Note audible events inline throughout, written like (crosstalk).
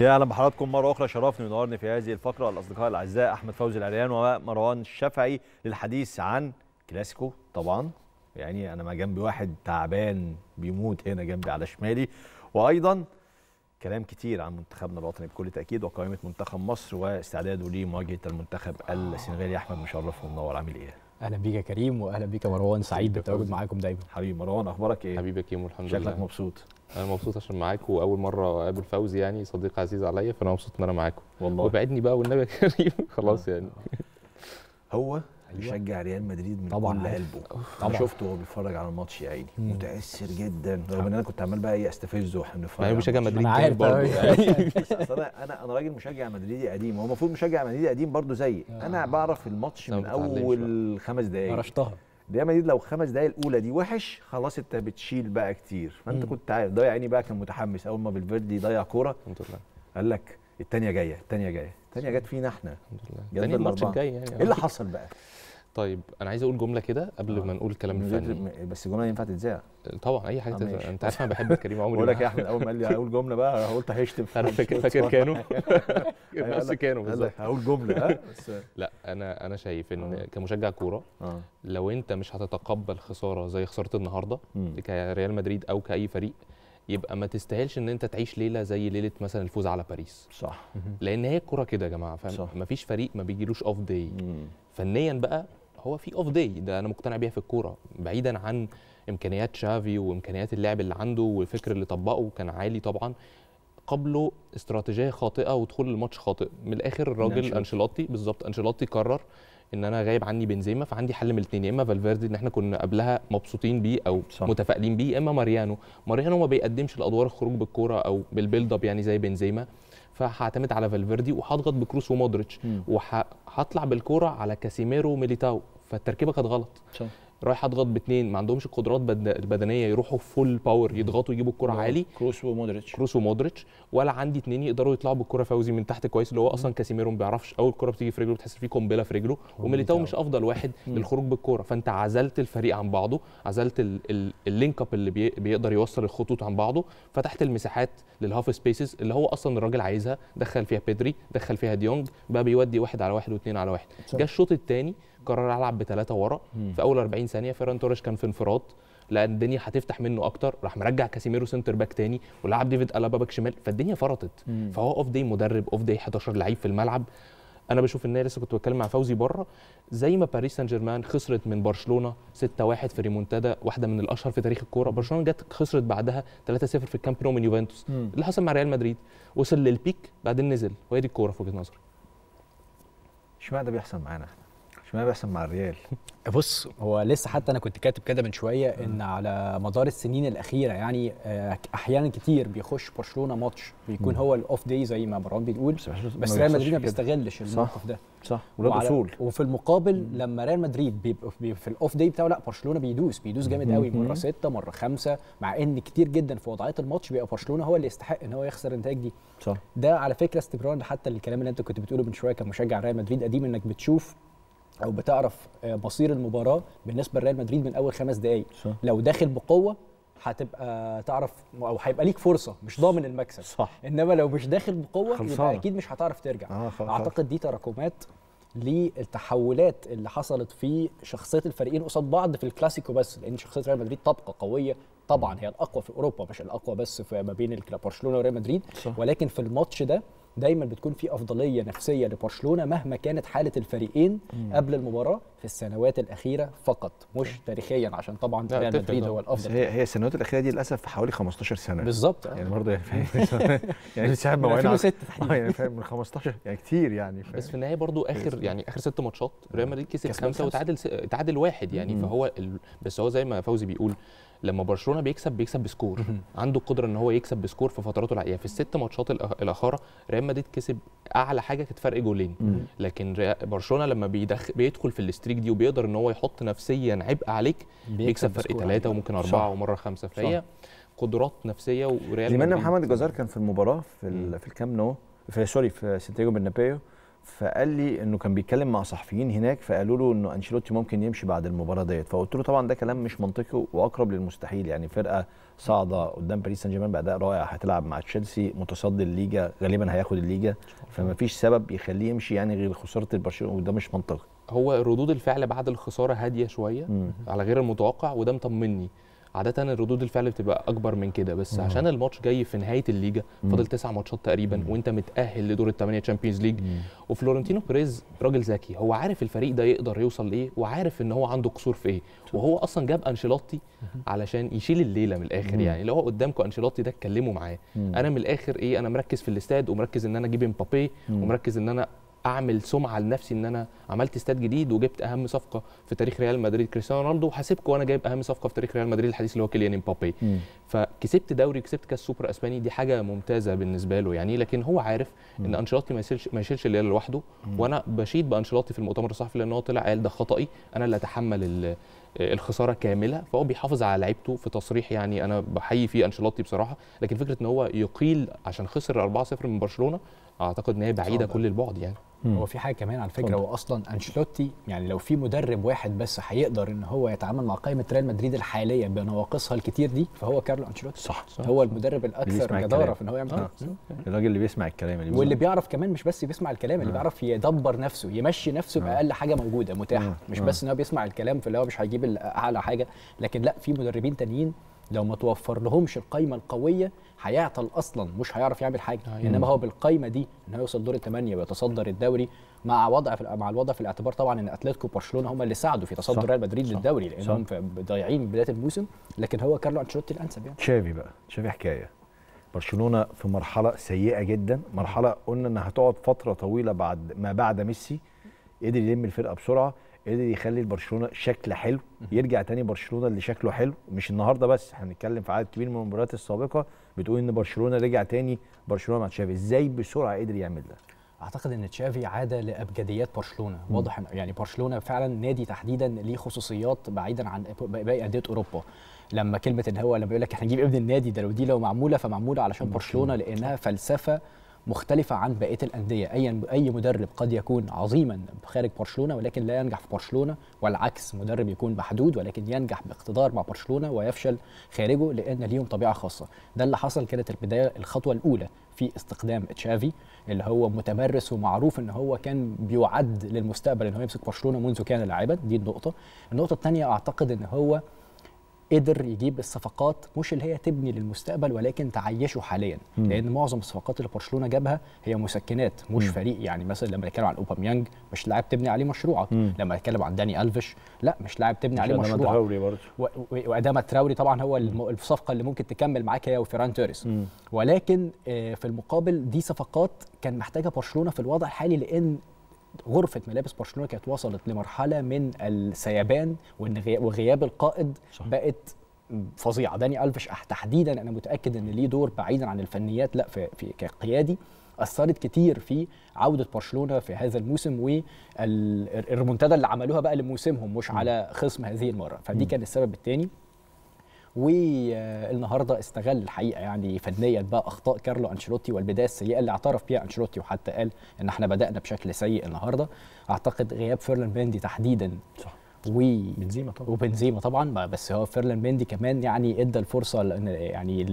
يا أهلا بحضراتكم مرة أخرى شرفني ونورني في هذه الفقرة. الأصدقاء الأعزاء أحمد فوزي العريان ومروان الشافعي للحديث عن كلاسيكو. طبعا يعني أنا ما جنبي واحد تعبان بيموت هنا جنبي على شمالي. وأيضا كلام كتير عن منتخبنا الوطني بكل تأكيد وقائمة منتخب مصر واستعداده لمواجهة المنتخب السنغالي. أحمد مشرف ومنور عامل إيه؟ أهلا بيك يا كريم واهلا بيك يا مروان. سعيد بالتواجد معاكم دايما. حبيبي مروان أخبارك إيه؟ حبيبي يا كيمو الحمد شكلك لله مبسوط؟ أنا مبسوط عشان معاكم وأول مرة أقابل فوزي يعني صديق عزيز عليا فأنا مبسوط إن أنا معاكم. والله. وبعدني بقى والنبي يا كريم. (laughs) خلاص يعني. هو؟ بيشجع ريال مدريد من طبعاً كل. قلبه. طبعاً. طبعا. شفته وهو بيتفرج على الماتش يا عيني. متأثر جدا. رغم إن أنا كنت عمال بقى إيه أستفزه وإحنا بنتفرج يعني على بيشجع الماتش. مدريد أنا كمان عارف برضه أوي. يعني. (laughs) (laughs) أنا أنا أنا راجل مشجع مدريدي قديم. هو المفروض مشجع مدريدي قديم برضه زيي. أنا بعرف الماتش من أول خمس دقائق رشتها ريال مدريد لو خمس دقائق الأولى دي وحش خلاص أنت بتشيل بقى كتير. فأنت مم. كنت عارف. ضيع عيني بقى كان متحمس. أول ما بالفيردي ضيع كورة الحمد لله. قال لك الثانية جاية الثانية جاية. الثانية جت فينا إحنا الحمد لله الماتش. الجاي يعني إيه اللي حصل بقى؟ طيب أنا عايز أقول جملة كده قبل آه. ما نقول الكلام الفني بس الجملة ينفع تتذاع طبعا أي حاجة آه،. ماشي. أنت عارف أنا بحب كريم عمري بقول لك يا أحمد أول ما قال لي هقول جملة بقى قلت عارف فاكر فاكر كانوا بس كانوا بالظبط هقول جملة لا أنا أنا شايف إن آه. كمشجع كورة آه لو أنت مش هتتقبل خسارة زي خسارة النهارده. كريال مدريد أو كأي فريق يبقى ما تستاهلش إن أنت تعيش ليلة زي ليلة مثلا الفوز على باريس. صح. لأن هي الكوره كده يا جماعة صح. فاهم مفيش فريق ما بيجيلوش off day. فنيا بقى هو في off day ده أنا مقتنع بيها في الكورة. بعيدا عن إمكانيات شافي وإمكانيات اللعب اللي عنده والفكر اللي طبقه كان عالي طبعا. قبله استراتيجية خاطئة ودخول الماتش خاطئ. من الآخر الراجل. أنشيلوتي بالظبط أنشيلوتي قرر ان أنا غايب عني بنزيما فعندي حل من الاثنين يا إما فالفيردي إن إحنا كنا قبلها مبسوطين بيه أو صح. متفائلين بيه يا إما ماريانو ماريانو ما بيقدمش الأدوار الخروج بالكورة أو بال build up يعني زي بنزيما فهعتمد على فالفيردي وهضغط بكروس ومودريتش. وهطلع بالكورة على كاسيميرو وميليتاو فالتركيبة كانت غلط صح رايح اضغط باثنين ما عندهمش القدرات بد- البدنية يروحوا full power يضغطوا يجيبوا الكرة عالي. كروس ومودريتش. كروس ومودريتش. ولا عندي اثنين يقدروا يطلعوا بالكرة فوزي من تحت كويس اللي هو أصلا كاسيميرو ما بيعرفش. أول كرة بتيجي في رجله بتحس فيه قنبلة في رجله وميليتاو مش أفضل واحد للخروج بالكوره فأنت عزلت الفريق عن بعضه عزلت ال- ال- ال link up اللي بي- بيقدر يوصل الخطوط عن بعضه. فتحت المساحات لل half spaces اللي هو أصلا الراجل عايزها. دخل فيها بيدري دخل فيها ديونج. بقى بيأدي واحد على واحد واثنين على واحد. جه الشوط الثاني قرر العب بثلاثه ورا. في أول 40 ثانية فيران توريس كان في انفراد. لأن الدنيا هتفتح منه أكتر. راح مرجع كاسيميرو centre back تاني ولعب ديفيد ألابا back شمال. فالدنيا فرطت. مم. فهو off day مدرب off day 11 لعيب في الملعب. أنا بشوف إن لسه كنت بتكلم مع فوزي بره. زي ما باريس سان جيرمان خسرت من برشلونة 6-1 في ريمونتادا واحدة من الأشهر في تاريخ الكورة. برشلونة جت خسرت بعدها 3-0 في الكامب نو من يوفنتوس. اللي حصل مع ريال مدريد. وصل لل peak بعدين نزل. وهي دي الكورة في وجهة نظري. اشمعنى ده بيحصل معانا؟ إحنا؟ اشمعنى بيحصل مع الريال؟ (laughs) بص هو لسه حتى أنا كنت كاتب كده من شوية إن على مدار السنين الأخيرة يعني آه، أحيانا كتير بيخش برشلونة ماتش بيكون. هو ال off day زي ما مروان بيقول بس, بس ريال مدريد ما بيستغلش الموقف ده. صح. ولاد اصول وفي المقابل لما ريال مدريد بيبقى في ال off day بتاعه لا برشلونة بيدوس بيدوس جامد قوي. مرة ستة مرة خمسة مع إن كتير جدا في وضعيات الماتش بيبقى برشلونة هو اللي يستحق إن هو يخسر النتائج دي. صح. ده على فكرة استمرار حتى الكلام اللي أنت كنت بتقوله من شوية كمشجع ريال مدريد قديم إنك بتشوف أو بتعرف آه، مصير المباراة بالنسبة لريال مدريد من أول خمس دقائق لو داخل بقوة هتبقى تعرف أو هيبقى ليك فرصة مش ضامن المكسب. صح. إنما لو مش داخل بقوة خلصانة. يبقى أكيد مش هتعرف ترجع. آه خلاص أعتقد دي تراكمات للتحولات اللي حصلت في شخصية الفريقين قصاد بعض في الكلاسيكو بس لأن شخصية ريال مدريد طبقة قوية. طبعا هي الأقوى في أوروبا مش الأقوى بس في ما بين برشلونة وريال مدريد. صح. ولكن في الماتش ده دايما بتكون في أفضلية نفسية لبرشلونة مهما كانت حالة الفريقين قبل المباراة في السنوات الأخيرة فقط مش تاريخيا عشان طبعا ريال مدريد. هو الأفضل هي هي السنوات الأخيرة دي للأسف في حوالي 15 سنة بالظبط آه. يعني برضه يعني (laughs) يعني ساعات ما وعينا 2006 آه يعني فاهم من 15 يعني كتير يعني فاهم بس في النهاية برضو آخر يعني آخر ست ماتشات ريال مدريد كسب خمسة. وتعادل س... تعادل واحد يعني مم. فهو ال... بس هو زي ما فوزي بيقول لما برشلونة بيكسب بيكسب ب score. عنده القدرة إن هو يكسب ب score في فتراته العاديه في الست ماتشات الأخيرة ريال مدريد كسب أعلى حاجة كانت فرق جولين. لكن برشلونة لما بيدخل بيدخل في ال streak دي وبيقدر إن هو يحط نفسيا عبء عليك بيكسب فرق ثلاثة. وممكن. أربعة ومرة خمسة. فهي قدرات نفسية وريال مدريد- محمد الجزار كان في المباراة في في الكامب نو في sorry في سانتياغو برنابيو. فقال لي إنه كان بيتكلم مع صحفيين هناك فقالوا له إنه أنشيلوتي ممكن يمشي بعد المباراة ديت. فقلت له طبعا ده كلام مش منطقي وأقرب للمستحيل يعني فرقة صاعدة قدام باريس سان جيرمان بأداء رائع هتلعب مع تشيلسي متصدر الليجا غالبا هياخد الليجا. فما فيش سبب يخليه يمشي يعني غير خسارة البرشلونة وده مش منطقي. هو ردود الفعل بعد الخسارة هادية شوية مم. على غير المتوقع وده مطمني. عادة ردود الفعل بتبقى أكبر من كده بس عشان الماتش جاي في نهاية الليجا فاضل تسع ماتشات تقريبا وأنت متأهل لدور الثمانية Champions League وفلورنتينو بيريز راجل ذكي هو عارف الفريق ده يقدر يوصل لإيه وعارف إن هو عنده قصور في إيه. وهو أصلا جاب أنشيلوتي علشان يشيل الليلة من الآخر يعني لو هو قدامكم أنشيلوتي ده اتكلموا معاه. أنا من الآخر إيه أنا مركز في الاستاد ومركز إن أنا أجيب إمبابي ومركز إن أنا أعمل سمعة لنفسي إن أنا عملت استاد جديد وجبت أهم صفقة في تاريخ ريال مدريد. كريستيانو رونالدو وهسيبكم وأنا جايب أهم صفقة في تاريخ ريال مدريد الحديث اللي هو كيليان إمبابي. فكسبت دوري وكسبت كأس سوبر أسباني دي حاجة ممتازة بالنسبة له يعني. لكن هو عارف إن أنشيلوتي ما يشيلش ما يشيلش الليلة لوحده. وأنا بشيد بأنشيلوتي في المؤتمر الصحفي لأن هو طلع قال ده خطأي أنا اللي أتحمل ال- الخسارة كاملة. فهو بيحافظ على لعيبته في تصريح يعني أنا بحيي فيه أنشيلوتي بصراحة. لكن فكرة إن هو يقيل عشان خسر 4-0 من برشلونة أعتقد إن هي بعيدة. كل البعد يعني. هو في حاجة كمان على فكرة هو أصلا أنشيلوتي يعني لو في مدرب واحد بس هيقدر إن هو يتعامل مع قائمة ريال مدريد الحالية بنواقصها الكتير دي فهو كارلو أنشيلوتي. صح هو المدرب الأكثر. جدارة في إن هو يعمل آه. كده. الراجل اللي بيسمع الكلام اللي واللي. بيعرف كمان مش بس بيسمع الكلام اللي بيعرف يدبر نفسه يمشي نفسه بأقل حاجة موجودة متاحه مش بس إن هو بيسمع الكلام في اللي هو مش هيجيب ال- اعلى حاجة لكن لأ في مدربين تانيين لو ما توفر لهمش القايمة القوية هيعطل أصلا مش هيعرف يعمل حاجة. أيوة. إنما هو بالقايمة دي ان هو يوصل دور الثمانيه ويتصدر الدوري مع وضع في مع الوضع في الاعتبار طبعا إن أتلتيكو وبرشلونة هم اللي ساعدوا في. تصدر ريال مدريد. للدوري لأنهم ضايعين بداية الموسم. لكن هو كارلو أنشيلوتي الانسب يعني. تشافي بقى تشافي حكاية. برشلونة في مرحلة سيئة جدا مرحلة قلنا إنها هتقعد فترة طويلة بعد ما بعد ميسي. قدر يلم الفرقة بسرعة قدر يخلي برشلونة شكل حلو. يرجع تاني برشلونة اللي شكله حلو. مش النهارده بس إحنا بنتكلم في عدد كبير من المباريات السابقة. بتقول إن برشلونة رجع تاني برشلونة مع تشافي. إزاي بسرعة قدر يعمل ده؟ أعتقد إن تشافي عاد لأبجديات برشلونة. واضح إن- يعني برشلونة فعلا نادي تحديدا ليه خصوصيات بعيدا عن باقي انديه أوروبا. لما كلمة إن هو لما بيقول لك إحنا نجيب ابن النادي ده لو دي لو معمولة فمعمولة علشان برشلونة لأنها فلسفة مختلفة عن بقية الأندية. أي أي مدرب قد يكون عظيما خارج برشلونة ولكن لا ينجح في برشلونة والعكس مدرب يكون محدود ولكن ينجح باقتدار مع برشلونة ويفشل خارجه لأن ليهم طبيعة خاصة. ده اللي حصل كانت البداية الخطوة الأولى في استخدام تشافي اللي هو متمرس ومعروف إن هو كان بيعد للمستقبل إن هو يمسك برشلونة منذ كان لاعبا. دي النقطة. النقطة الثانية أعتقد إن هو قدر يجيب الصفقات مش اللي هي تبني للمستقبل ولكن تعيشه حاليا مم. لأن معظم الصفقات اللي برشلونة جابها هي مسكنات مش مم. فريق يعني مثلا لما نتكلم عن أوباميانج مش لاعب تبني عليه مشروعك مم. لما نتكلم عن داني ألفيش لا مش لاعب تبني عليه مشروعك تراوري برضه و- و- وادامه تراوري طبعا هو الصفقة اللي ممكن تكمل معاك هي وفيران توريس. ولكن آه، في المقابل دي صفقات كان محتاجة برشلونة في الوضع الحالي لأن غرفة ملابس برشلونة كانت وصلت لمرحلة من السيبان وغياب القائد صح. بقت فظيعة. داني ألفيش أح- تحديدا أنا متأكد إن ليه دور بعيدا عن الفنيات لأ في, في كقيادي أثرت كتير في عودة برشلونة في هذا الموسم والريمونتادا اللي عملوها بقى لموسمهم مش على خصم هذه المرة. فدي كان السبب الثاني والنهارده استغل الحقيقة يعني فنيا بقى أخطاء كارلو أنشيلوتي والبداية السيئة اللي اعترف بيها أنشيلوتي وحتى قال إن إحنا بدأنا بشكل سيء النهارده. أعتقد غياب فيرلاند ميندي تحديدا صح. و بنزيما طبعا. وبنزيما طبعا. بس هو فيرلاند ميندي كمان يعني إدى الفرصة لأن يعني.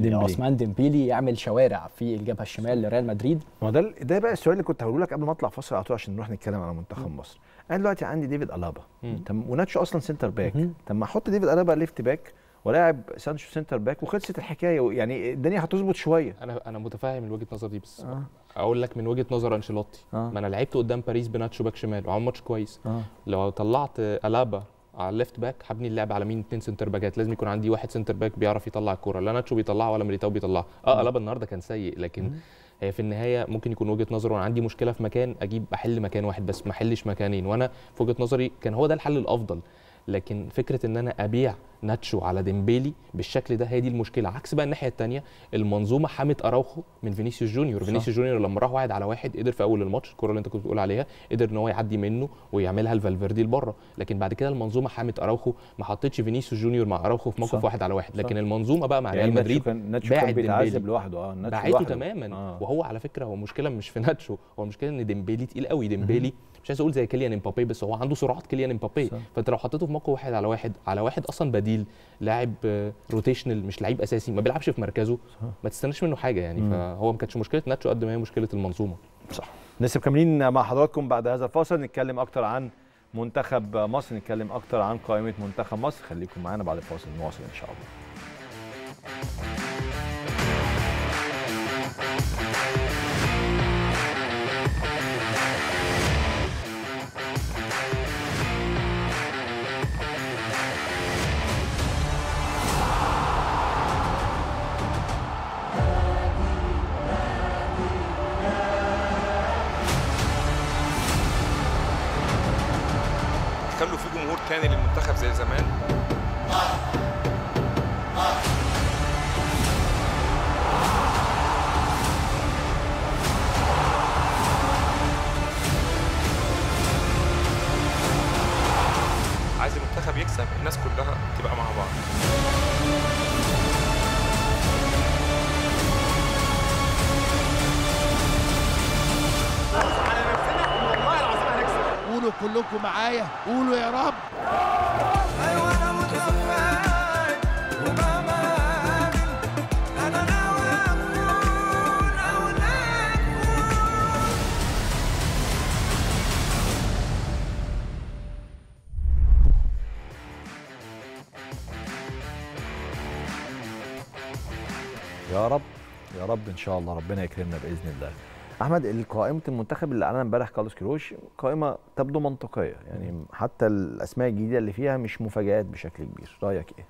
لعثمان ديمبيلي يعمل شوارع في الجبهة الشمال لريال مدريد. ما ده ده بقى السؤال اللي كنت هقوله لك قبل ما أطلع فاصل على طول عشان نروح نتكلم على منتخب مصر. أنا دلوقتي عندي ديفيد ألابا. طب وناتشو أصلا center back. طب ما أحط ديفيد ألابا left back. وألعب ناتشو center back وخلصت الحكاية يعني الدنيا هتظبط شوية. أنا أنا متفاهم من وجهة نظر دي بس آه. أقول لك من وجهة نظر أنشيلوتي. آه. ما أنا لعبت قدام باريس بناتشو back شمال وعمل ماتش كويس. آه. لو طلعت ألابا على ال left back هبني اللعب على مين؟ اتنين center باكات. لازم يكون عندي واحد center back بيعرف يطلع الكورة. لا ناتشو بيطلعها ولا ميليتاو بيطلعها. آه ألابا النهارده كان سيء لكن هي في النهاية ممكن يكون وجهة نظره. وأنا عندي مشكلة في مكان أجيب أحل مكان واحد بس ما أحلش مكانين. وأنا في وجهة نظري كان هو ده الحل الأفضل. لكن فكرة إن أنا أبيع ناتشو على ديمبيلي بالشكل ده هي دي المشكلة عكس بقى الناحية الثانية المنظومة حمت أراوخو من فينيسيوس جونيور فينيسيوس جونيور لما راح واحد على واحد قدر في أول الماتش الكرة اللي أنت كنت بتقول عليها قدر إن هو يعدي منه ويعملها لفالفيردي لبره لكن بعد كده المنظومة حمت أراوخو ما حطتش فينيسيوس جونيور مع أراوخو في موقف. واحد على واحد لكن صح. المنظومة بقى مع يعني ريال ناتشو مدريد كان ناتشو كان باعت بيتعذب ديمبيلي. لوحده آه لوحده. تماما آه. وهو على فكرة هو المشكلة مش في ناتشو هو المشكلة إن ديمبيلي تقيل قوي ديمبيلي مش عايز أقول زي كيليان إمبابي بس هو عنده سرعات كيليان إمبابي. فأنت لو حطيته في موقف واحد على واحد على واحد أصلا بديل لاعب آه، روتيشنال مش لعيب أساسي ما بيلعبش في مركزه ما تستناش منه حاجة يعني. مم. فهو ما كانتش مشكلة ناتشو قد ما هي مشكلة المنظومة. صح. لسه مكملين مع حضراتكم بعد هذا الفاصل. نتكلم أكتر عن منتخب مصر نتكلم أكتر عن قائمة منتخب مصر. خليكم معانا بعد الفاصل نواصل إن شاء الله. كلكم معايا. قولوا يا رب. يا رب يا رب إن شاء الله ربنا يكرمنا بإذن الله. أحمد قائمه المنتخب اللي اعلنها امبارح كارلوس كيروش قائمة تبدو منطقية يعني حتى الأسماء الجديدة اللي فيها مش مفاجآت بشكل كبير. رأيك إيه؟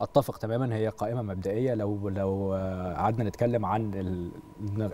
أتفق تماما هي قائمة مبدئية. لو لو قعدنا نتكلم عن ال-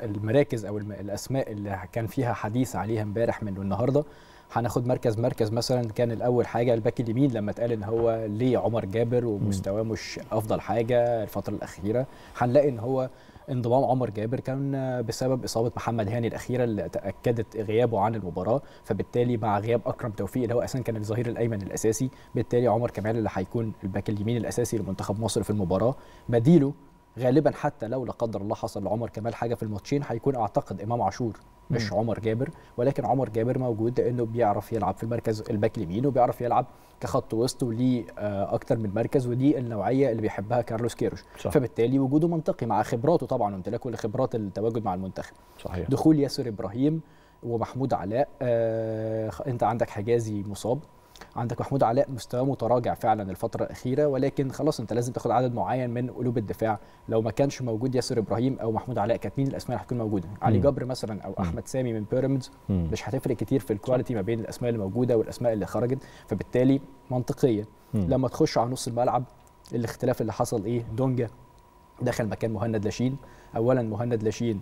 المراكز أو الأسماء اللي كان فيها حديث عليها امبارح من النهارده هناخد مركز مركز مثلا كان الأول حاجة الباك اليمين لما اتقال إن هو ليه عمر جابر ومستواه مش أفضل حاجة الفترة الأخيرة. هنلاقي إن هو انضمام عمر جابر كان بسبب إصابة محمد هاني الأخيرة اللي تأكدت غيابه عن المباراة. فبالتالي مع غياب أكرم توفيق اللي هو أساسا كان الظهير الأيمن الأساسي بالتالي عمر كمال اللي هيكون ال back اليمين الأساسي لمنتخب مصر في المباراة. بديله غالبا حتى لو لا قدر الله حصل لعمر كمال حاجة في الماتشين هيكون أعتقد إمام عاشور مش عمر جابر. ولكن عمر جابر موجود لأنه بيعرف يلعب في المركز ال back اليمين وبيعرف يلعب كخط وسط وليه آه، أكتر من مركز ودي النوعية اللي بيحبها كارلوس كيروش. صح. فبالتالي وجوده منطقي مع خبراته طبعا وامتلاكه لخبرات التواجد مع المنتخب. صحيح. دخول ياسر إبراهيم ومحمود علاء آه أنت عندك حجازي مصاب. عندك محمود علاء مستواه متراجع فعلا الفترة الأخيرة ولكن خلاص أنت لازم تاخد عدد معين من قلوب الدفاع. لو ما كانش موجود ياسر إبراهيم أو محمود علاء كانت مين الأسماء اللي هتكون موجودة؟ علي مم. جبر مثلا أو أحمد سامي من بيراميدز. مش هتفرق كتير في الكواليتي ما بين الأسماء اللي موجودة والأسماء اللي خرجت. فبالتالي منطقيا. لما تخش على نص الملعب الاختلاف اللي حصل إيه؟ دونجا دخل مكان مهند لاشين اولا مهند لاشين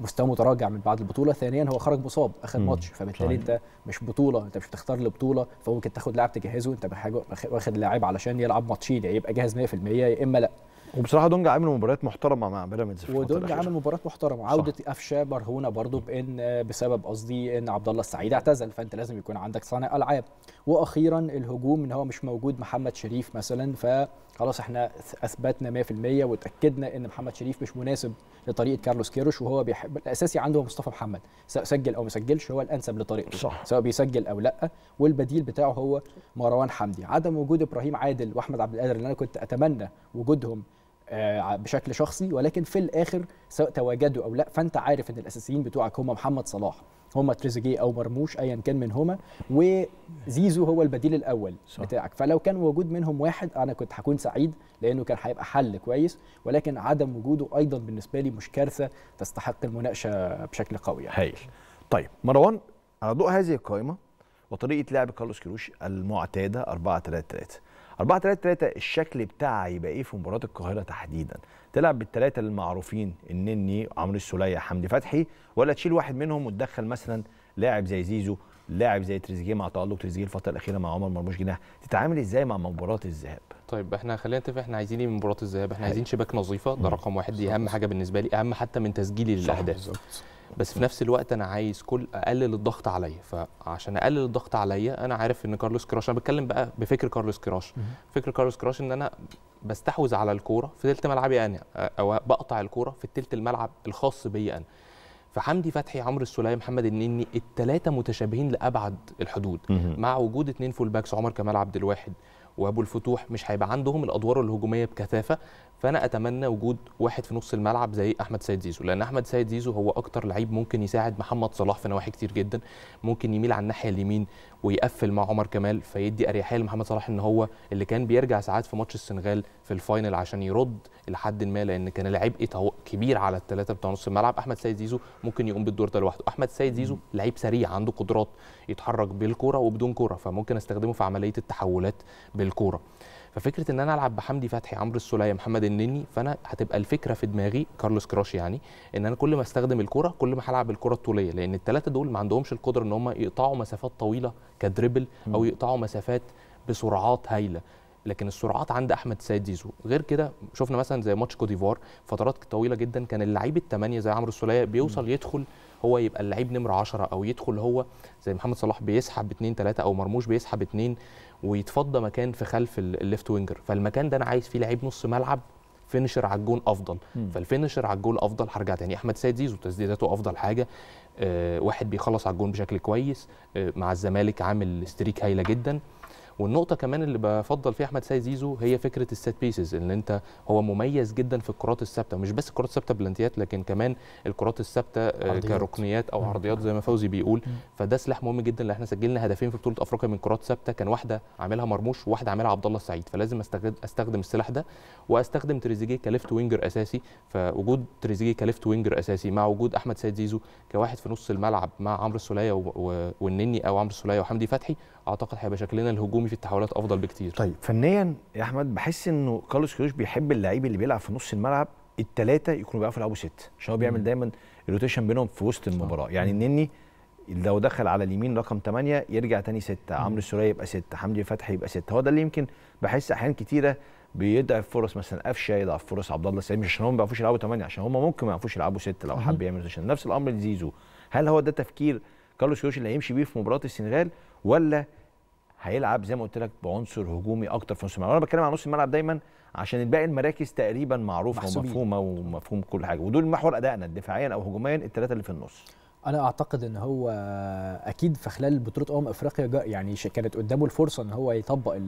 مستوى متراجع من بعد البطولة ثانيا هو خرج مصاب آخر. ماتش فبالتالي. أنت مش بطولة أنت مش بتختار لبطولة فممكن تاخد لاعب تجهزه أنت واخد لاعب علشان يلعب ماتشين يا يبقى جاهز 100% يا إما لأ وبصراحة دونجا عامل مباريات محترمة مع بيراميدز ودونجا. عامل مباراه محترمة. عودة قفشة مرهونه برضو بإن بسبب قصدي إن عبد الله السعيد اعتزل فأنت لازم يكون عندك صانع ألعاب. وأخيرا الهجوم إن هو مش موجود محمد شريف مثلا فخلاص إحنا أثبتنا 100% وتأكدنا إن محمد شريف مش مناسب لطريقة كارلوس كيروش وهو بيحب الأساسي عنده هو مصطفى محمد. سواء سجل أو ما سجلش هو الأنسب لطريقته. صح. سواء بيسجل أو لأ. والبديل بتاعه هو مروان حمدي. عدم وجود إبراهيم عادل وأحمد عبد القادر اللي أنا كنت أتمنى وجودهم بشكل شخصي ولكن في الآخر سواء تواجدوا أو لا فأنت عارف إن الأساسيين بتوعك هم محمد صلاح هم تريزيجيه أو مرموش ايا كان منهما وزيزو هو البديل الأول. صح. بتاعك فلو كان وجود منهم واحد أنا كنت هكون سعيد لأنه كان هيبقى حل كويس ولكن عدم وجوده أيضا بالنسبة لي مش كارثة تستحق المناقشة بشكل قوي يعني. هايل طيب مروان على ضوء هذه القائمة وطريقة لعب كارلوس كيروش المعتادة 4 3 3 4 3 3 الشكل بتاعها يبقى إيه في مباراة القاهرة تحديدا؟ تلعب بالثلاثه المعروفين النني عمرو السولية حمدي فتحي ولا تشيل واحد منهم وتدخل مثلا لاعب زي زيزو لاعب زي تريزيجيه مع تألق؟ تريزيجيه الفترة الأخيرة مع عمر مرموش جناح. تتعامل إزاي مع مباراة الذهاب؟ طيب إحنا خلينا نتفق إحنا عايزين إيه من مباراة الذهاب؟ إحنا. عايزين شباك نظيفة ده رقم واحد دي أهم حاجة بالنسبة لي أهم حتى من تسجيلي للاهداف بس في نفس الوقت أنا عايز كل أقلل الضغط عليا. فعشان أقلل الضغط عليا أنا عارف إن كارلوس كراش أنا بتكلم بقى بفكر كارلوس كراش فكر كارلوس كراش إن أنا بستحوذ على الكورة. في تلت ملعبي أنا أو بقطع الكورة في التلت الملعب الخاص بيا أنا. فحمدي فتحي عمرو السولية محمد النني الثلاثه متشابهين لأبعد الحدود. مع وجود اثنين full backs عمر كمال عبد الواحد. وابو الفتوح مش هيبقى عندهم الادوار الهجوميه بكثافه فانا اتمنى وجود واحد في نص الملعب زي احمد سيد زيزو لأن احمد سيد زيزو هو أكتر لعيب ممكن يساعد محمد صلاح في نواحي كتير جدا ممكن يميل على الناحيه اليمين ويقفل مع عمر كمال فيدي أريحية لمحمد صلاح إن هو اللي كان بيرجع ساعات في ماتش السنغال في ال final عشان يرد لحد ما لأن كان العبء كبير على الثلاثه بتوع نص الملعب. أحمد سيد زيزو ممكن يقوم بالدور ده لوحده. أحمد سيد زيزو لعيب سريع عنده قدرات يتحرك بالكوره وبدون كوره فممكن أستخدمه في عملية التحولات بالكوره ففكرة إن أنا ألعب بحمدي فتحي عمرو السولية محمد النني فأنا هتبقى الفكرة في دماغي كارلوس كيروش يعني إن أنا كل ما أستخدم الكرة كل ما هلعب الكرة الطولية لأن الثلاثه دول ما عندهمش القدرة إن هم يقطعوا مسافات طويلة ك dribble أو يقطعوا مسافات بسرعات هايلة. لكن السرعات عند أحمد سيد زيزو. غير كده شفنا مثلا زي ماتش كوديفوار فترات طويلة جدا كان اللعيب الثمانيه زي عمرو السولية بيوصل يدخل هو يبقى اللعيب نمرة 10 أو يدخل هو زي محمد صلاح بيسحب اثنين ثلاثة أو مرموش بيسحب اثنين ويتفضى مكان في خلف ال- ال left winger. فالمكان ده أنا عايز فيه لعيب نص ملعب ف finisher على الجون أفضل. فال finisher على الجول أفضل. هرجع تاني. أحمد سيد زيزو تسديداته أفضل حاجة. آه واحد بيخلص على الجون بشكل كويس. آه مع الزمالك عامل streak هايلة جدا. والنقطة كمان اللي بفضل فيها أحمد سيد زيزو هي فكرة ال set pieces إن أنت هو مميز جدا في الكرات الثابتة مش بس الكرات الثابتة بلانتيات لكن كمان الكرات الثابتة آه،. ركنيات أو عرضيات زي ما فوزي بيقول. فده سلاح مهم جدا لأن إحنا سجلنا هدفين في بطولة أفريقيا من كرات ثابتة كان واحدة عاملها مرموش وواحدة عاملها عبد الله السعيد. فلازم أستخدم السلاح ده وأستخدم تريزيجيه ك left winger أساسي. فوجود تريزيجيه ك left winger أساسي مع وجود أحمد سيد زيزو كواحد في نص الملعب مع عمرو و- والنني أو عمرو السولية وحمدي فتحي أعتقد هيبقى شكلنا الهجومي في التحولات أفضل بكتير. طيب فنيا يا أحمد بحس إنه كارلوس كيروش بيحب اللعيب اللي بيلعب في نص الملعب الثلاثه يكونوا بيعرفوا يلعبوا ست عشان هو بيعمل دايما ال rotation بينهم في وسط المباراة. يعني النني لو دخل على اليمين رقم 8 يرجع تاني 6 عمرو السوليه يبقى 6 حمدي فتحي يبقى 6 هو ده اللي يمكن بحس احيان كتيرة بيضعف فرص مثلا قفشه يضعف فرص عبد الله السعيد مش عشان هم ما بيعرفوش يلعبوا 8 عشان هم ممكن ما يعرفوش يلعبوا 6 لو حب يعمل rotation نفس الأمر لزيزو. هل هو ده تفكير كارلوس كروش اللي هيمشي بيه في مباراة السنغال ولا هيلعب زي ما قلت لك بعنصر هجومي أكتر في نص الملعب. وأنا بتكلم عن نص الملعب دايما عشان الباقي المراكز تقريبا معروفه محسوبين. ومفهومه ومفهوم كل حاجة. ودول محور أدائنا دفاعيا أو هجوميا الثلاثه اللي في النص. أنا أعتقد إن هو أكيد في خلال بطولة أمم أفريقيا يعني كانت قدامه الفرصة إن هو يطبق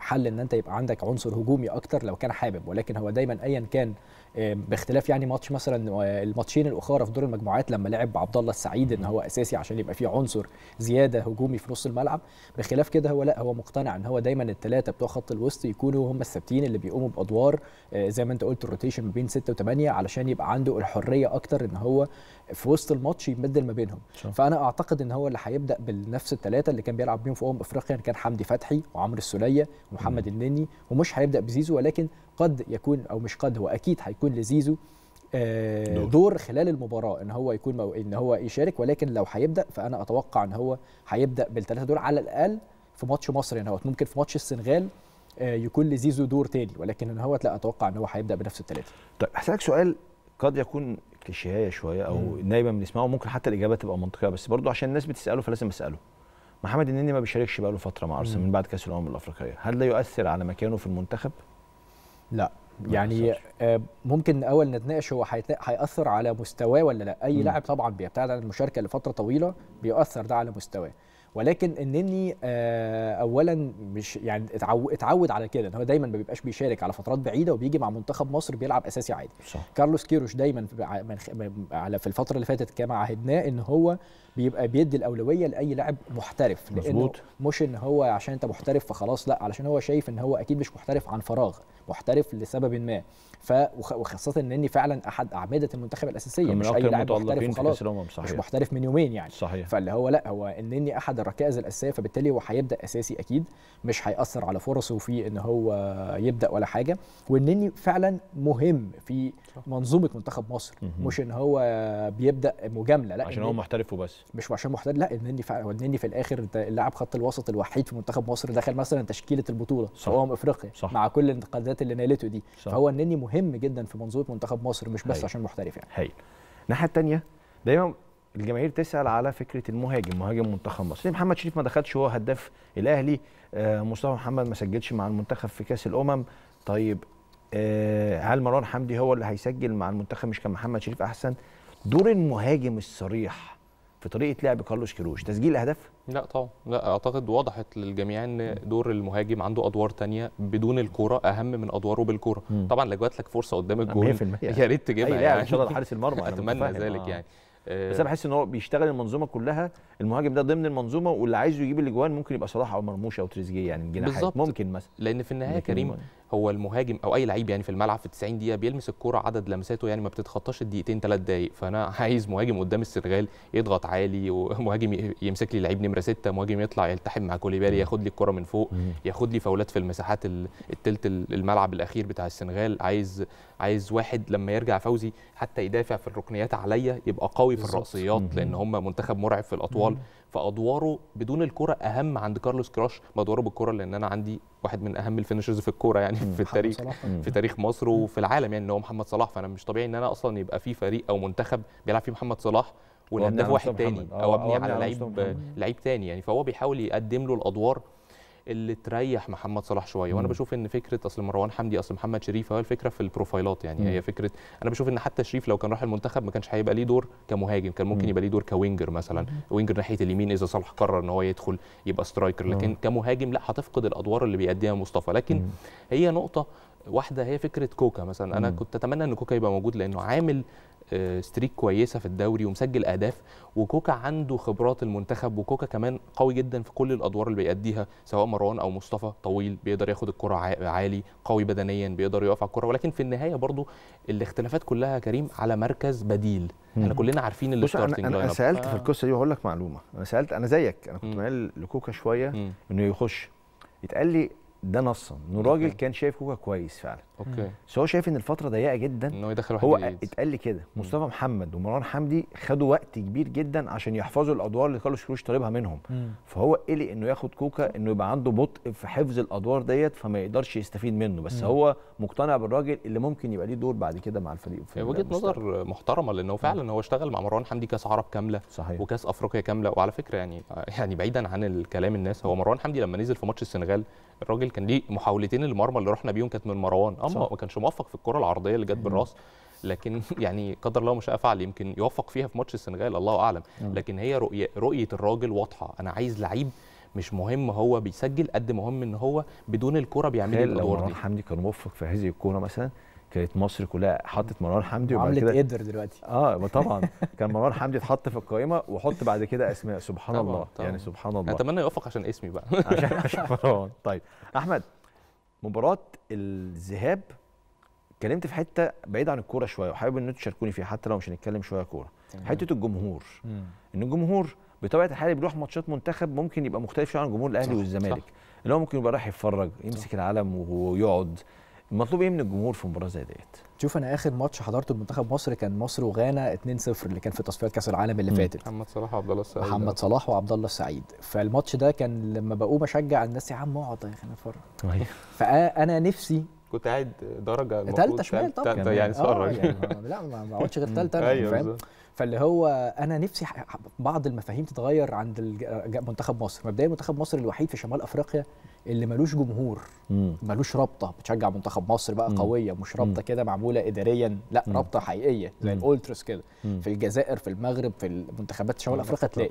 حل إن أنت يبقى عندك عنصر هجومي أكتر لو كان حابب ولكن هو دايما ايا كان باختلاف يعني ماتش مثلا آه، الماتشين الأخرى في دور المجموعات لما لعب عبد الله السعيد إن هو أساسي عشان يبقى فيه عنصر زيادة هجومي في نص الملعب. بخلاف كده هو لأ هو مقتنع إن هو دايما الثلاثه بتوع خط الوسط يكونوا هم الثابتين اللي بيقوموا بأدوار آه، زي ما أنت قلت ال rotation ما بين 6 و8 علشان يبقى عنده الحرية أكتر إن هو في وسط الماتش يبدل ما بينهم. صح. فأنا أعتقد إن هو اللي هيبدأ بنفس الثلاثه اللي كان بيلعب بيهم في أمم إفريقيا كان حمدي فتحي وعمرو السولية ومحمد النني ومش هيبدأ بزيزو ولكن قد يكون أو مش قد هو أكيد هيكون لزيزو آه، دور. دور خلال المباراة إن هو يكون مو... إن هو يشارك. ولكن لو هيبدأ فأنا أتوقع إن هو هيبدأ بالثلاثه دول على الأقل في ماتش مصر يعني هو ممكن في ماتش السنغال آه، يكون لزيزو دور تاني. ولكن إن هو لا أتوقع إن هو هيبدأ بنفس الثلاثه طيب هسألك سؤال قد يكون كليشيه شوية أو دايما بنسمعه ممكن حتى الإجابة تبقى منطقية بس برضو عشان الناس بتسأله فلازم أسأله. محمد النني ما بيشاركش بقاله فترة مع أرسنال من بعد كأس الأمم الأفريقية. هل ده يؤثر على مكانه في المنتخب؟ لا. يعني. آه، ممكن أول نتناقش هو هيأثر على مستواه ولا لا؟ أي لاعب طبعا بيبتعد عن المشاركة لفترة طويلة بيؤثر ده على مستواه. ولكن النني آه، اولا مش يعني اتعو- اتعود على كده إن هو دايما ما بيبقاش بيشارك على فترات بعيدة وبيجي مع منتخب مصر بيلعب أساسي عادي. صح. كارلوس كيروش دايما على في الفترة اللي فاتت كما عهدناه إن هو بيبقى بيدي الأولوية لأي لاعب محترف مظبوط. مش إن هو عشان أنت محترف فخلاص لأ علشان هو شايف إن هو أكيد مش محترف عن فراغ محترف لسبب ما. ف وخ- وخاصة إن فعلا أحد أعمدة المنتخب الأساسية مش أي لاعب محترف وخلاص. مش محترف من يومين يعني. صحيح. فاللي هو لأ هو انني أحد الركائز الأساسية فبالتالي هو هيبدأ أساسي أكيد مش هيأثر على فرصه في إن هو يبدأ ولا حاجة. والنني فعلا مهم في منظومة منتخب مصر مش إن هو بيبدأ مجاملة لأ عشان هو النني- محترف وبس. مش عشان محترف لأ النني فعلا النني في الآخر اللاعب خط الوسط الوحيد في منتخب مصر دخل مثلا تشكيلة البطولة صح. في افريقيا. مع كل الانتقادات اللي نالته دي. صح. فهو النني مهم جدا في منظومة منتخب مصر مش بس هايل. عشان محترف يعني. هايل. الناحية الثانية دايما الجماهير تسأل على فكرة المهاجم مهاجم منتخب مصر. ليه محمد شريف ما دخلش هو هداف الأهلي. آه مصطفى محمد ما سجلش مع المنتخب في كأس الأمم. طيب آه هل مروان حمدي هو اللي هيسجل مع المنتخب مش كان محمد شريف أحسن؟ دور المهاجم الصريح في طريقة لعب كارلوس كيروش. تسجيل أهداف؟ لا طبعا. لا أعتقد وضحت للجميع إن دور المهاجم عنده أدوار تانية بدون الكورة أهم من أدواره بالكورة. مم. طبعا لو جات لك فرصة قدام الجول 100% يا ريت تجيبها أي لاعب يعني. إن شاء الله حارس المرمى أتمنى ذلك آه. يعني. بس أنا بحس إن هو بيشتغل المنظومة كلها. المهاجم ده ضمن المنظومة واللي عايزه يجيب الأجوان ممكن يبقى صلاح أو مرموش أو تريزيجيه يعني الجناحات بالظبط. ممكن مثلا. لأن في النهاية كريم هو المهاجم أو أي لعيب يعني في الملعب في 90 دقيقة بيلمس الكوره عدد لمساته يعني ما بتتخطاش الدقيقتين ثلاث دقائق فأنا (laughs) عايز مهاجم قدام السنغال يضغط عالي ومهاجم يمسك لي لعيب نمرة ستة مهاجم يطلع يلتحم مع كوليبالي ياخد لي الكرة من فوق ياخد لي فاولات في المساحات ال- التلت ال- الملعب الأخير بتاع السنغال. عايز عايز واحد لما يرجع فوزي حتى يدافع في الركنيات عليا يبقى قوي في بالظبط. الرأسيات لأن هم منتخب مرعب في الأطوال. فأدواره بدون الكرة أهم عند كارلوس كيروش ما أدواره بالكرة لأن أنا عندي واحد من أهم ال finishers في الكوره يعني في التاريخ. في تاريخ مصر وفي العالم يعني إن هو محمد صلاح فأنا مش طبيعي إن أنا أصلا يبقى في فريق أو منتخب بيلعب فيه محمد صلاح والهداف واحد تاني محمد. أو أو أبني على لعيب. لعيب تاني يعني فهو بيحاول يقدم له الأدوار اللي تريح محمد صلاح شوية. وأنا بشوف إن فكرة أصل مروان حمدي أصل محمد شريف هو الفكرة في البروفايلات يعني. هي فكرة أنا بشوف إن حتى شريف لو كان راح المنتخب ما كانش هيبقى ليه دور كمهاجم. كان ممكن يبقى ليه دور ك winger مثلا. winger ناحية اليمين إذا صلاح قرر إن هو يدخل يبقى striker. لكن كمهاجم لا هتفقد الأدوار اللي بيأديها مصطفى. لكن هي نقطة واحدة هي فكرة كوكا مثلا. أنا كنت أتمنى إن كوكا يبقى موجود لأنه عامل streak كويسة في الدوري ومسجل أهداف وكوكا عنده خبرات المنتخب وكوكا كمان قوي جدا في كل الأدوار اللي بيأديها سواء مروان أو مصطفى طويل بيقدر ياخد الكرة عالي قوي بدنيا بيقدر يقف على الكرة. ولكن في النهاية برضو الاختلافات كلها يا كريم على مركز بديل. إحنا كلنا عارفين بص أنا اب سألت في القصة دي وهقول لك معلومة. أنا سالت أنا زيك. أنا كنت. مايل لكوكا شوية. إنه يخش. يتقال لي ده نصا. إنه الراجل. كان شايف كوكا كويس فعلا. أوكي. بس هو شايف إن الفترة ضيقة جدا. إن هو يدخل واحد هو جديد. اتقال لي كده مصطفى محمد ومروان حمدي خدوا وقت كبير جدا عشان يحفظوا الأدوار اللي كارلوس كيروش طالبها منهم. فهو قلق إنه ياخد كوكا إنه يبقى عنده بطء في حفظ الأدوار ديت فما يقدرش يستفيد منه. بس هو مقتنع بالراجل اللي ممكن يبقى ليه دور بعد كده مع الفريق في وجهة. نظر محترمة لأنه فعلا هو اشتغل مع مروان حمدي كأس عرب كاملة صحيح. وكأس أفريقيا كاملة. وعلى فكرة يعني يعني بعيدا عن الكلام الناس هو مروان حمدي لما نزل في ماتش السنغال الراجل كان ليه محاولتين المرمى اللي رحنا بيهم كانت من مروان. ما كانش موفق في الكرة العرضية اللي جت بالراس لكن (laughs) يعني قدر الله ما شاء فعل يمكن يوفق فيها في ماتش السنغال الله أعلم. لكن هي رؤية رؤية الراجل واضحة. أنا عايز لعيب مش مهم هو بيسجل قد مهم إن هو بدون الكرة بيعمل الأدوار مروان دي. حمدي كان موفق في هذه الكورة مثلا كانت مصر كلها حطت مروان حمدي وبعد عملت كده قدر دلوقتي. آه (laughs) طبعا. كان مروان حمدي اتحط في القائمة وحط بعد كده أسماء. سبحان طبعاً، الله. طبعاً. يعني سبحان الله. أتمنى يوفق عشان اسمي بقى. عشان عشان مروان. طيب أحمد. مباراة الذهاب. اتكلمت في حتة بعيد عن الكورة شوية وحابب إن أنتوا تشاركوني فيها حتى لو مش هنتكلم شوية كورة. حتة الجمهور. إن الجمهور بطبيعة الحال بيروح ماتشات منتخب ممكن يبقى مختلف شوية عن جمهور الأهلي صح، والزمالك. اللي هو ممكن يبقى رايح يتفرج يمسك العلم ويقعد المطلوب إيه من الجمهور في مباراه زي ديت؟ شوف أنا اخر ماتش حضرته لمنتخب مصر كان مصر وغانا 2 اللي كان في تصفيات كأس العالم اللي. فاتت. محمد صلاح وعبد الله السعيد. محمد صلاح وعبد الله السعيد. فالماتش ده كان لما بقوم أشجع الناس يا عم اقعد يا أخي نتفرج فأنا نفسي كنت قاعد درجة المفروض تالتة شمال طبعا يعني آه، اتفرج يعني لا ما ما اقعدش غير تالتة أنا، أيوه فاهم؟ بالظبط. فاللي هو أنا نفسي بعض المفاهيم تتغير عند منتخب مصر. مبدئيا منتخب مصر الوحيد في شمال أفريقيا اللي ملوش جمهور مم. ملوش رابطة بتشجع منتخب مصر بقى مم. قوية مش رابطة كده معمولة اداريا لا مم. رابطة حقيقية زي. الأولترس كده. في الجزائر في المغرب في المنتخبات شمال أفريقيا تلاقي.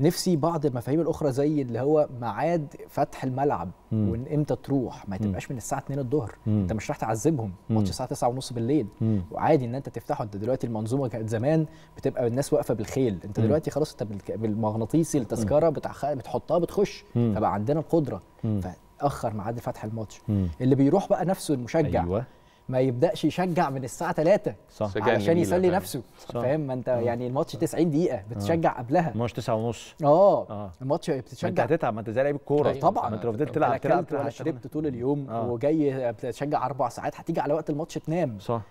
نفسي بعض المفاهيم الأخرى زي اللي هو ميعاد فتح الملعب. وإن إمتى تروح ما تبقاش من الساعة 2 الظهر. أنت مش رايح تعذبهم. ماتش الساعة 9 ونص بالليل مم. وعادي إن أنت تفتحه أنت دلوقتي المنظومة كانت زمان بتبقى الناس واقفة بالخيل أنت. دلوقتي خلاص أنت بالمغناطيسي التذكرة بتاع بتحطها بتخش. فبقى عندنا القدرة. فأخر ميعاد فتح الماتش. اللي بيروح بقى نفسه المشجع أيوه. ما يبدأش يشجع من الساعة 3 صح. علشان يسلي. نفسه. صح. فاهم؟ ما انت يعني الماتش 90 دقيقة بتشجع قبلها. ماتش 9 ونص. آه. آه. الماتش ما انت بتشجع هتتعب ما انت زي لعيب الكورة. أيوة. طبعا. ما انت لو فضلت تلعب تلعب. شربت طول اليوم آه. وجاي بتشجع أربع ساعات هتيجي على وقت الماتش تنام. صح.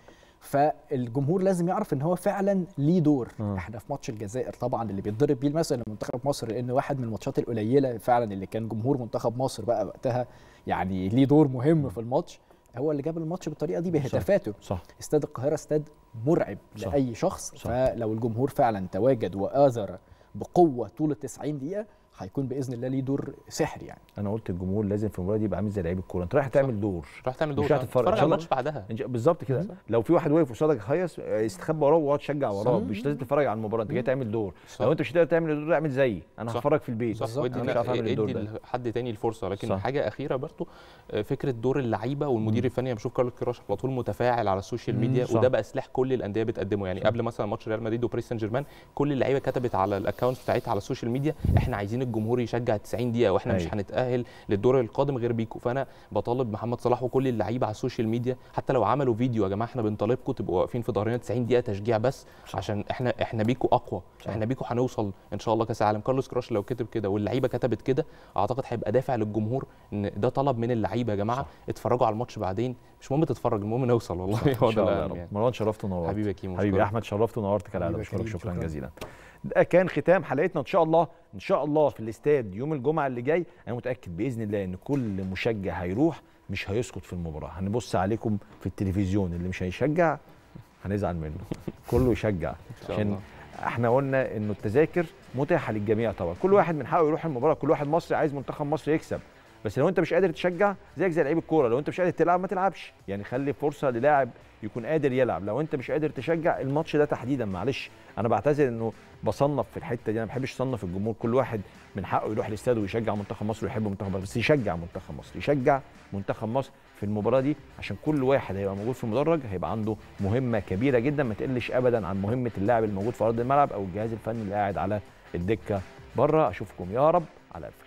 فالجمهور لازم يعرف إن هو فعلا ليه دور آه. إحنا في ماتش الجزائر طبعا اللي بيتضرب بيه المثل لمنتخب مصر لأن واحد من الماتشات القليلة فعلا اللي كان جمهور منتخب مصر بقى وقتها يعني ليه دور مهم في الماتش هو اللي جاب الماتش بالطريقة دي بهتافاته صح استاد القاهرة استاد مرعب صح. لأي شخص صح. فلو الجمهور فعلا تواجد واثر بقوة طول ال 90 دقيقة هيكون بإذن الله ليه دور سحري يعني. أنا قلت الجمهور لازم في المباراة دي يبقى عامل زي لعيب الكورة. أنت رايح تعمل دور. راح تعمل دور مش رايح تتفرج. تتفرج إن على الماتش بعدها. بالظبط كده. لو في واحد واقف قصادك هيص استخبى وراه واقعد تشجع وراه مش لازم تتفرج على المباراة. أنت جاي تعمل دور. صح. لو أنت مش هتقدر تعمل الدور اعمل زيي. أنا. هتفرج في البيت. صح. أنا مش عارف أعمل الدور ده. لحد تاني الفرصة. لكن صح. حاجة أخيرة برضو آه، فكرة دور اللعيبة والمدير الفني. بشوف كارلوس كيروش على طول متفاعل على ال social media. وده بقى سلاح كل الأندية بتقدمه. يعني قبل مثلا ماتش ريال مدريد وباريس سان جيرمان كل اللعيبة كتبت على ال account بتاعتها على ال social media إحنا عايزين الجمهور يشجع 90 دقيقة وإحنا مش أيوة. هنتأهل للدور القادم غير بيكو فأنا بطالب محمد صلاح وكل اللعيبة على ال social media. حتى لو عملوا فيديو يا جماعة إحنا بنطالبكم تبقوا واقفين في ظهرنا 90 دقيقة تشجيع بس عشان إحنا إحنا بيكو أقوى. صح. إحنا بيكو هنوصل إن شاء الله كأس العالم. كارلوس كراش لو كتب كده واللعيبة كتبت كده أعتقد هيبقى دافع للجمهور إن ده طلب من اللعيبة يا جماعة. صح. اتفرجوا على الماتش بعدين. مش مهم تتفرج المهم نوصل والله. (laughs) هو ده يعني. مروان شرفت ونورت. حبيبي يا كيمو حبيبي. أحمد شرفت ونورت كالعادة. بشكرك شكراً. جزيلا. ده كان ختام حلقتنا. إن شاء الله إن شاء الله في الاستاد يوم الجمعة اللي جاي أنا متأكد بإذن الله إن كل مشجع هيروح مش هيسقط في المباراة. هنبص عليكم في التلفزيون اللي مش هيشجع هنزعل منه. كله يشجع. عشان. إحنا قلنا إنه التذاكر متاحة للجميع طبعا. كل واحد من حقه يروح المباراة. كل واحد مصري عايز منتخب مصر يكسب. بس لو انت مش قادر تشجع زيك زي لعيب الكوره لو انت مش قادر تلعب ما تلعبش. يعني خلي فرصة للاعب يكون قادر يلعب. لو انت مش قادر تشجع الماتش ده تحديدا. معلش أنا بعتذر إنه بصنف في الحتة دي. أنا ما بحبش اصنف الجمهور كل واحد من حقه يروح الاستاد ويشجع منتخب مصر ويحب منتخب مصر بس يشجع منتخب مصر. يشجع منتخب مصر في المباراة دي عشان كل واحد هيبقى موجود في المدرج هيبقى عنده مهمة كبيرة جدا. ما تقلش ابدا عن مهمة اللاعب الموجود في أرض الملعب أو الجهاز الفني اللي قاعد على الدكة بره. أشوفكم يا رب على ألف